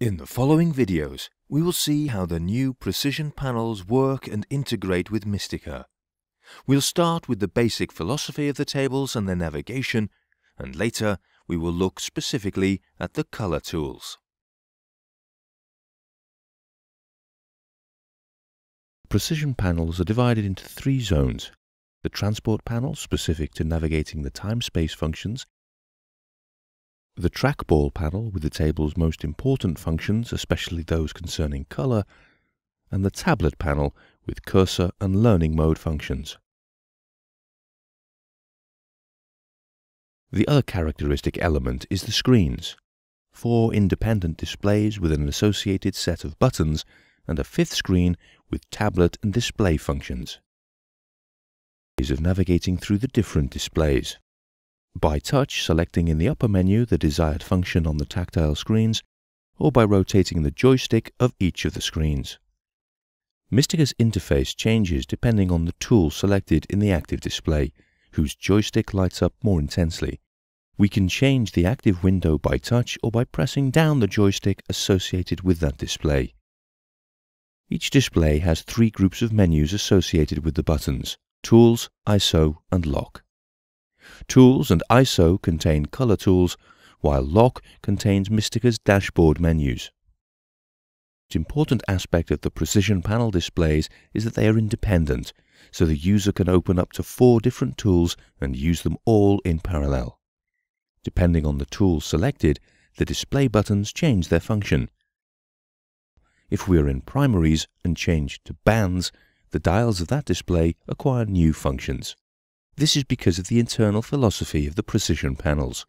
In the following videos, we will see how the new precision panels work and integrate with Mistika. We'll start with the basic philosophy of the tables and their navigation, and later we will look specifically at the color tools. Precision panels are divided into three zones. The transport panel, specific to navigating the time-space functions, the trackball panel with the table's most important functions, especially those concerning color, and the tablet panel with cursor and learning mode functions. The other characteristic element is the screens, four independent displays with an associated set of buttons and a fifth screen with tablet and display functions. Ways of navigating through the different displays. By touch, selecting in the upper menu the desired function on the tactile screens, or by rotating the joystick of each of the screens. Mistika's interface changes depending on the tool selected in the active display, whose joystick lights up more intensely. We can change the active window by touch or by pressing down the joystick associated with that display. Each display has three groups of menus associated with the buttons, Tools, ISO and Lock. Tools and ISO contain color tools, while Lock contains Mistika's dashboard menus. The important aspect of the precision panel displays is that they are independent, so the user can open up to four different tools and use them all in parallel. Depending on the tool selected, the display buttons change their function. If we are in primaries and change to bands, the dials of that display acquire new functions. This is because of the internal philosophy of the precision panels.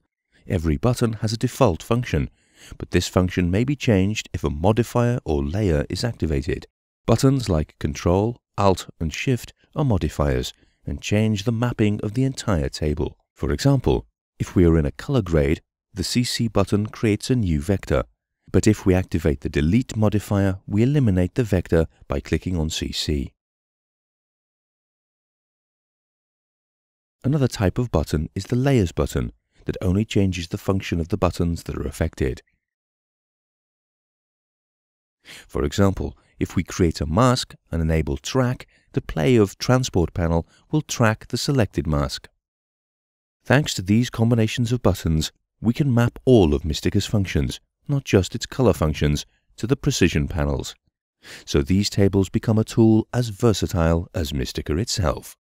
Every button has a default function, but this function may be changed if a modifier or layer is activated. Buttons like Control, Alt and Shift are modifiers and change the mapping of the entire table. For example, if we are in a color grade, the CC button creates a new vector. But if we activate the Delete modifier, we eliminate the vector by clicking on CC. Another type of button is the Layers button that only changes the function of the buttons that are affected. For example, if we create a mask and enable Track, the play of Transport panel will track the selected mask. Thanks to these combinations of buttons, we can map all of Mistika's functions, not just its color functions, to the precision panels. So these tables become a tool as versatile as Mistika itself.